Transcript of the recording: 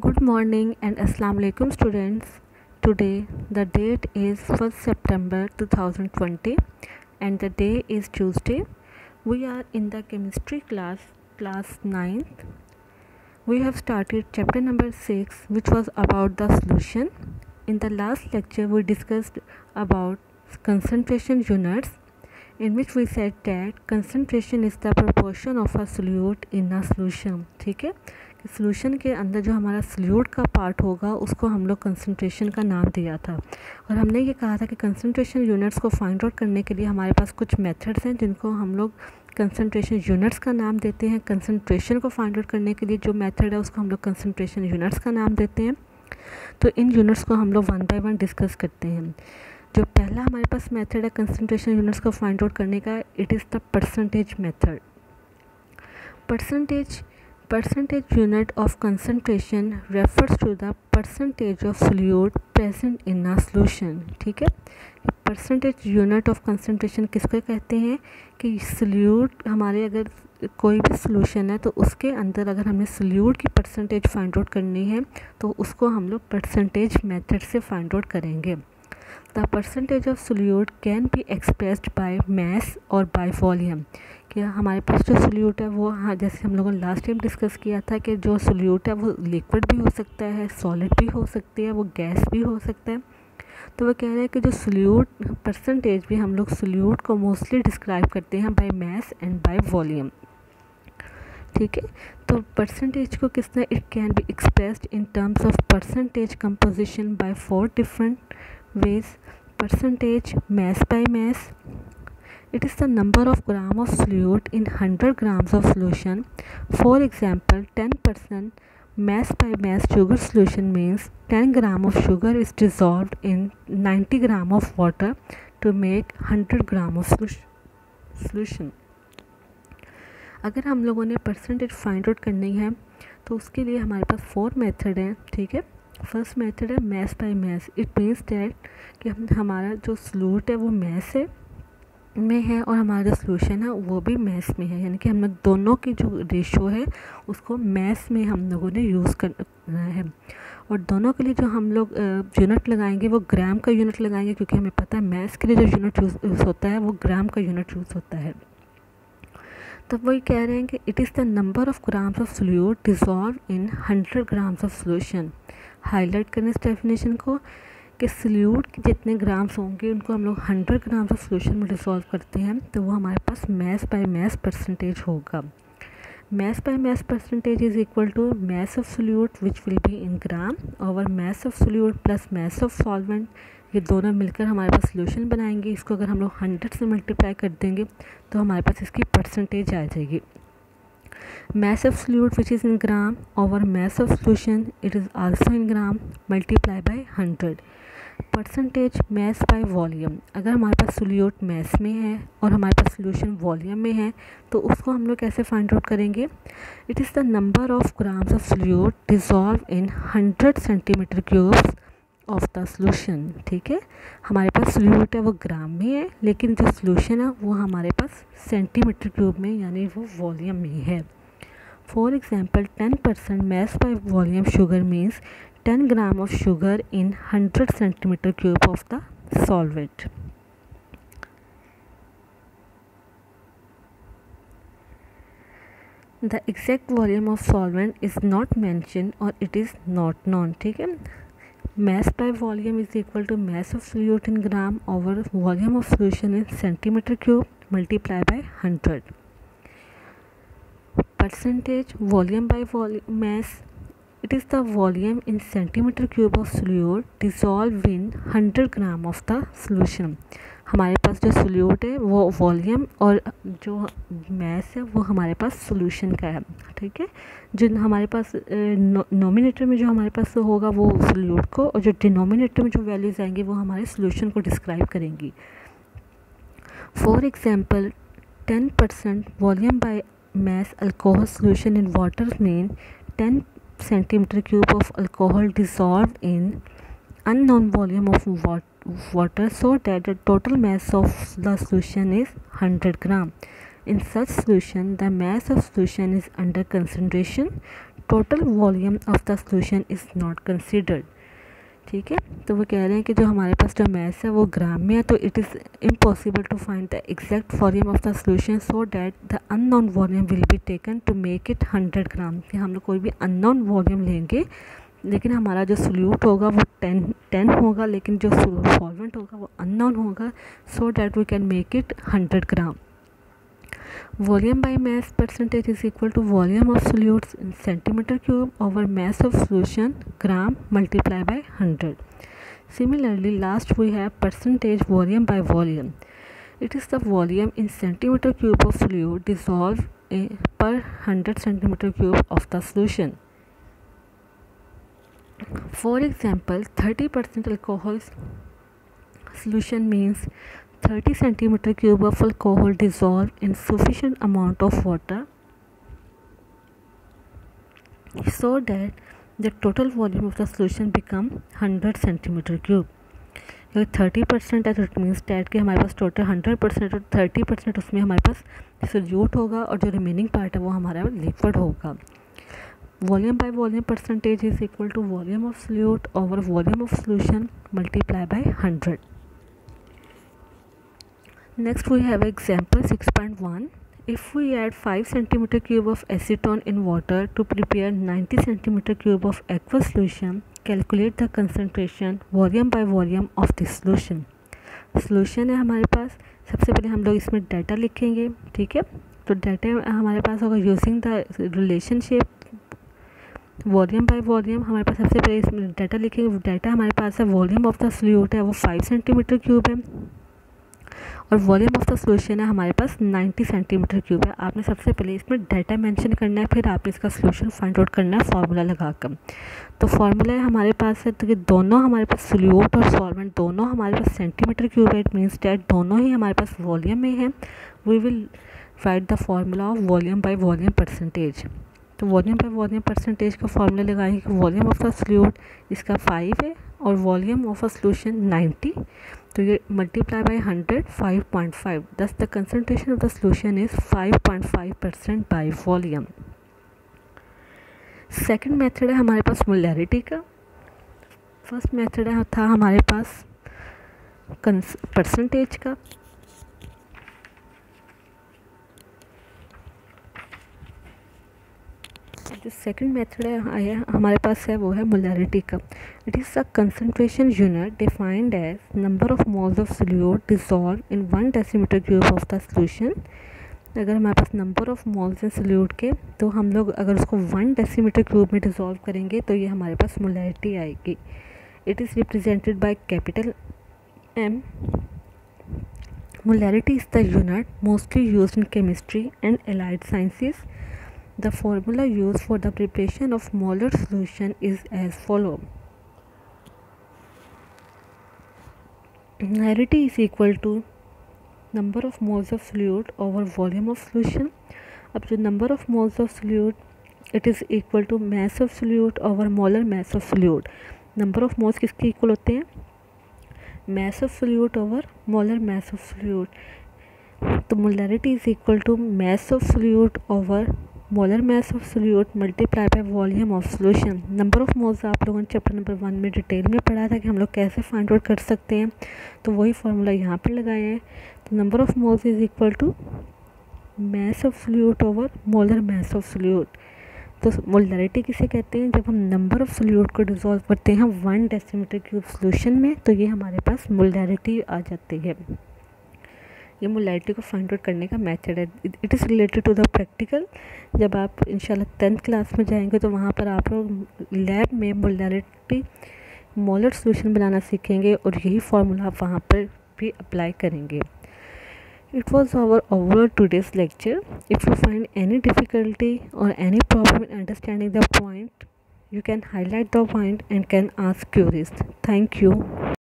Good morning and Assalamu alaikum students. Today the date is 1st September 2020 and the day is Tuesday. We are in the chemistry class class 9th. We have started chapter number 6 which was about the solution. In the last lecture we discussed about concentration units in which we said that concentration is the proportion of a solute in a solution ठीक है solution के अंदर जो हमारा solute का part होगा, उसको हम लोग कंसनट्रेशन का नाम दिया था। और हमने ये कहा था कि कंसनट्रेशन यूनिट्स को फाइंड आउट करने के लिए हमारे पास कुछ मेथड्स हैं जिनको हम लोग कंसनट्रेशन यूनिट्स का नाम देते हैं। कंसनट्रेशन को फाइंड आउट करने के लिए जो मेथड है, उसको हम लोग कंसनट्रेशन यूनिट्स का नाम देते हैं। तो इन यूनिट्स को हम लोग वन बाय वन डिस्कस करते हैं। जो पहला हमारे पास मेथड है कंसनट्रेशन यूनिट्स को फाइंड आउट करने का it is the percentage method percentage percentage unit of concentration refers to the percentage of solute present in a solution, ठीक है? परसेंटेज यूनिट ऑफ़ कंसनट्रेशन किसको कहते हैं? कि सल्यूट हमारे अगर कोई भी सोल्यूशन है तो उसके अंदर अगर हमें सल्यूट की परसेंटेज फाइंड आउट करनी है तो उसको हम लोग परसेंटेज मेथड से फाइंड आउट करेंगे। The percentage of solute can be expressed by mass और बाय वॉल्यूम कि हमारे पास जो सोल्यूट है वो हाँ जैसे हम लोगों ने लास्ट टाइम डिस्कस किया था कि जो सोल्यूट है वो लिक्विड भी हो सकता है सॉलिड भी हो सकती है, वो गैस भी हो सकता है। तो वो कह रहे हैं कि जो सोल्यूट परसेंटेज भी हम लोग सोल्यूट को मोस्टली डिस्क्राइब करते हैं by mass and by volume ठीक है? तो परसेंटेज को किस तरह it can be expressed in terms of percentage composition by four different ways percentage mass by mass it is the number of gram of solute in 100 grams of solution for example 10% mass by mass sugar solution means 10 gram of sugar is dissolved in 90 gram of water to make 100 gram of solution अगर हम लोगों ने percentage find out करनी है तो उसके लिए हमारे पास फोर मेथड हैं ठीक है फ़र्स्ट मेथड है mass by mass it means that कि हम हमारा जो सलूट है वो मैस है में है और हमारा जो सोल्यूशन है, वो भी मैथ्स में है। यानी कि हम लोग दोनों की जो रेशो है, उसको मैथ्स में हम लोगों ने यूज़ करना है। और दोनों के लिए जो हम लोग यूनिट लगाएँगे, वो ग्राम का यूनिट लगाएँगे, क्योंकि हमें पता है मैथ्स के लिए जो यूनिट यूज़ होता है, वो ग्राम का यूनिट यूज़ होता है। तो वही कह रहे हैं कि it is the number of grams of solute dissolve in hundred grams of solution highlight करें इस डेफिनेशन को। कि सल्यूट के जितने ग्राम्स होंगे, उनको हम लोग हंड्रेड ग्राम्स ऑफ़ सोल्यूशन में डिसॉल्व करते हैं तो वो हमारे पास मैस बाय मैस परसेंटेज होगा। Mass by mass percentage is equal to mass of solute which will be in gram और mass of solute plus mass of solvent ये दोनों मिलकर हमारे पास सोल्यूशन बनाएँगे। इसको अगर हम लोग हंड्रेड से मल्टीप्लाई कर देंगे तो हमारे पास इसकी परसेंटेज आ जाएगी। Mass of solute which is in gram over mass of solution, it is also in gram, multiply by 100 percentage mass by volume अगर हमारे पास सोल्यूट मैस में है और हमारे पास सोल्यूशन वॉल्यूम में है तो उसको हम लोग कैसे फाइंड आउट करेंगे? It is the number of grams of solute dissolve in hundred centimetre cubes of the solution ठीक है? हमारे पास सोल्यूट है, वो ग्राम में है, लेकिन जो सोल्यूशन है, वो हमारे पास सेंटीमीटर क्यूब में, यानी वो वॉल्यूम में है। For example ten percent mass by volume sugar means ten gram of sugar in hundred centimetre cube of the solvent the exact volume of solvent is not mention और it is not known ठीक है? Mass by volume is equal to mass of solute in gram over volume of solution in centimeter cube multiplied by 100. percentage volume by volume mass it is the volume in centimeter cube of solute dissolved in 100 gram of the solution हमारे पास जो solute है, वो volume और जो mass है, वो हमारे पास सोल्यूशन का है, ठीक है? जो हमारे पास नोमिनेटर में जो हमारे पास होगा, वो सोल्यूट को और जो डिनोमिनेटर में जो वैल्यूज़ आएँगे, वो हमारे सोल्यूशन को डिस्क्राइब करेंगी। For example ten percent volume by mass alcohol solution in water mean 10 centimeter cube of alcohol dissolved in unknown volume of water. So that the total mass of the solution is 100 gram In such solution, the mass of solution is under consideration. Total volume of the solution is not considered. ठीक है तो वो कह रहे हैं कि जो हमारे पास जो मैस है वो ग्राम में है तो it is impossible to find the exact volume of the solution so that the unknown volume will be taken to make it hundred gram कि हम लोग कोई भी अननोन वॉल्यूम लेंगे लेकिन हमारा जो सोल्यूट होगा वो टेन टेन होगा, लेकिन जो सॉल्वेंट होगा वो अन होगा so that we can make it hundred gram volume by mass percentage is equal to volume of solute in centimetre cube over mass of solution gram multiply by hundred similarly last we have percentage volume by volume it is the volume in centimetre cube of solute dissolve per hundred centimetre cube of the solution for example thirty percent alcohol solution means thirty centimetre cube of alcohol dissolve in sufficient amount of water so that the total volume of the solution become hundred centimetre cube अगर thirty percent है तो it means that कि हमारे पास total hundred percent और thirty percent उसमें हमारे पास सोल्यूट होगा और जो रिमेनिंग पार्ट है वो हमारा लिक्विड होगा। Volume by volume percentage is equal to volume of solute over volume of solution multiply by hundred next we have example six point one if we add five centimetre cube of acetone in water to prepare ninety centimetre cube of aqueous solution calculate the concentration volume by volume of this solution solution है हमारे पास। सबसे पहले हम लोग इसमें data लिखेंगे, ठीक है? तो डाटा हमारे पास होगा using the relationship volume by volume हमारे पास सबसे पहले डाटा लिखेंगे। डाटा हमारे पास है वॉल्यूम ऑफ़ द सोल्यूट है, वो फाइव सेंटीमीटर क्यूब है। और वॉल्यूम ऑफ़ द सोल्यूशन है हमारे पास 90 सेंटीमीटर क्यूब है। आपने सबसे पहले इसमें डाटा मेंशन करना है, फिर आपने इसका सोल्यूशन फाइंड आउट करना है फार्मूला लगाकर। तो फार्मूला हमारे पास है तो दोनों हमारे पास सोल्यूट और सॉल्वेंट दोनों हमारे पास सेंटीमीटर क्यूब है। इट मीन्स डेट दोनों ही हमारे पास वॉल्यूम में है। We will write the formula of volume by volume percentage तो वॉल्यूम बाई वॉल्यूम परसेंटेज का फॉर्मूला लगाएँगे कि वॉल्यूम ऑफ़ द सोल्यूट इसका फाइव है और volume of a solution ninety तो ये multiply by hundred five point five thus the concentration of the solution is five point five percent by volume second method है हमारे पास molarity का। First method था हमारे पास परसेंटेज का। जो सेकंड मेथड है, आया हमारे पास है, वो है मोलैरिटी का। It is a concentration unit defined as number of moles of solute dissolve in one decimetre cube of the solution अगर हमारे पास नंबर ऑफ़ मोल्स हैं सोल्यूट के तो हम लोग अगर उसको वन डेसीमीटर क्यूब में डिजॉल्व करेंगे तो ये हमारे पास मोलैरिटी आएगी। It is represented by capital M molarity is the unit mostly use in chemistry and allied sciences The formula used for the preparation of molar solution is as follow. Molarity is equal to number of moles of solute over volume of solution. अब जो number of moles of solute it is equal to mass of solute over molar mass of solute. Number of moles किसके equal होते हैं mass of solute over molar mass of solute. तो molarity is equal to mass of solute over molar mass of solute multiply by volume of solution. Number of moles आप लोगों ने chapter number one में detail में पढ़ा था कि हम लोग कैसे फाइंड आउट कर सकते हैं। तो वही फार्मूला यहाँ पर लगाए हैं। तो number of moles is equal to mass of solute over molar mass of solute. तो मोलरिटी किसे कहते हैं? जब हम नंबर ऑफ़ सोल्यूट को डिजोल्व करते हैं वन डेसीमीटर क्यूब सोल्यूशन में तो ये हमारे पास मोलरिटी आ जाती है। ये मोलाइटी को फाइंड आउट करने का मेथड है। It is related to the practical जब आप इन टेंथ क्लास में जाएँगे तो वहाँ पर आप लोग लैब में मोलैलिटी मोलर सोल्यूशन बनाना सीखेंगे और यही फार्मूला आप वहाँ पर भी अप्लाई करेंगे। It was our overall today's lecture if you find any difficulty और any problem in understanding the point you can highlight the point and can ask queries thank you